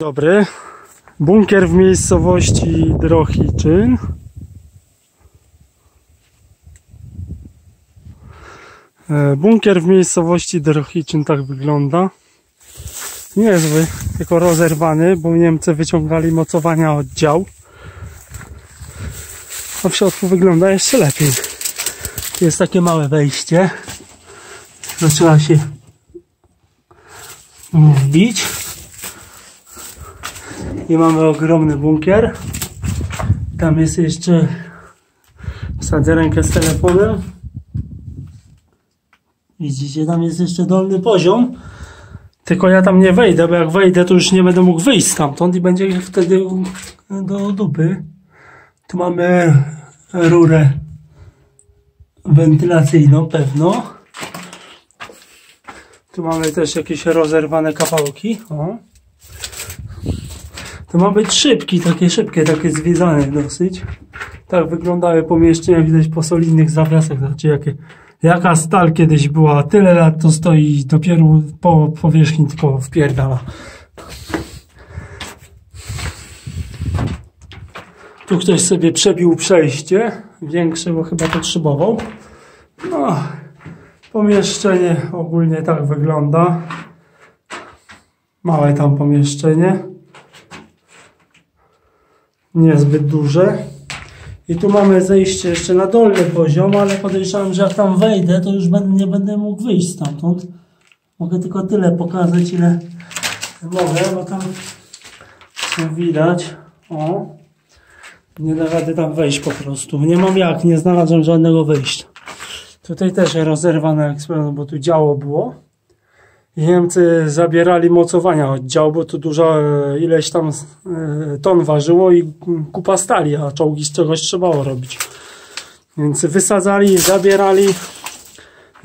Dobry. Bunkier w miejscowości Drohiczyn. E, Bunkier w miejscowości Drohiczyn tak wygląda. Niezły, tylko rozerwany, bo Niemcy wyciągali mocowania od dział. A w środku wygląda jeszcze lepiej. Jest takie małe wejście. Zaczyna się wbić. I mamy ogromny bunkier. Tam jest jeszcze wsadzę rękę z telefonem. Widzicie, tam jest jeszcze dolny poziom. Tylko ja tam nie wejdę, bo jak wejdę, to już nie będę mógł wyjść stamtąd i będzie wtedy do dupy. Tu mamy rurę wentylacyjną pewno. Tu mamy też jakieś rozerwane kawałki. O. To ma być szybki, takie szybkie, takie zwiedzane dosyć. Tak wyglądały pomieszczenia, widać po solidnych zawiasach. Znaczy, jakie, jaka stal kiedyś była, tyle lat to stoi dopiero po powierzchni tylko wpierdala. Tu ktoś sobie przebił przejście, większe, bo chyba potrzebował. No, pomieszczenie ogólnie tak wygląda. Małe tam pomieszczenie niezbyt duże. I tu mamy zejście jeszcze na dolny poziom, ale podejrzewam, że jak tam wejdę, to już nie będę mógł wyjść stamtąd. Mogę tylko tyle pokazać, ile mogę, bo tam się widać. O, nie da rady tam wejść po prostu. Nie mam jak, nie znalazłem żadnego wyjścia. Tutaj też rozerwane eksperyment, bo tu działo było. Niemcy zabierali mocowania od działu, bo tu duża e, ileś tam e, ton ważyło i kupa stali, a czołgi z czegoś trzeba robić. Więc wysadzali, zabierali.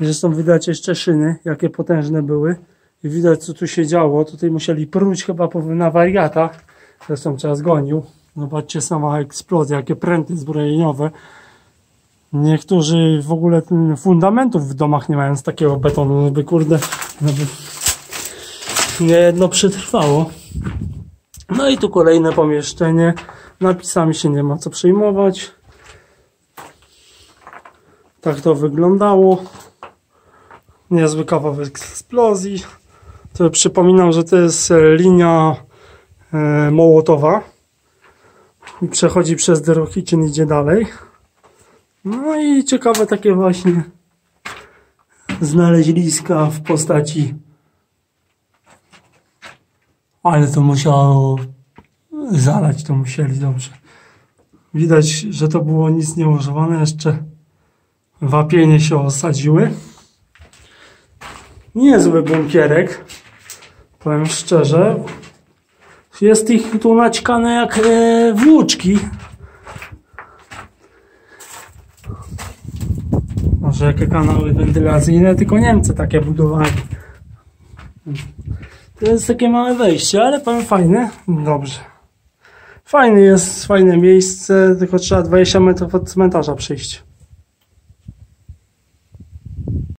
Zresztą widać jeszcze szyny, jakie potężne były. I widać co tu się działo. Tutaj musieli pruć chyba na wariatach. Zresztą czas gonił. Zobaczcie sama eksplozja, jakie pręty zbrojeniowe. Niektórzy w ogóle fundamentów w domach nie mają z takiego betonu, no by kurde, no by nie jedno przetrwało. No i tu kolejne pomieszczenie. Napisami się nie ma co przejmować. Tak to wyglądało. Niezły kawałek eksplozji. To przypominam, że to jest linia e, Mołotowa. I przechodzi przez Derochiczyn, idzie dalej. No i ciekawe takie właśnie znaleźliska w postaci ale to musiało zalać, to musieli dobrze. Widać, że to było nic nieużywane, jeszcze wapienie się osadziły. Niezły bunkierek, powiem szczerze. Jest ich tu naćkane jak e, włóczki. Może jakie kanały wentylacyjne, tylko Niemcy takie budowali. To jest takie małe wejście, ale powiem fajne. Dobrze. Fajny jest, fajne miejsce, tylko trzeba 20 metrów od cmentarza przyjść.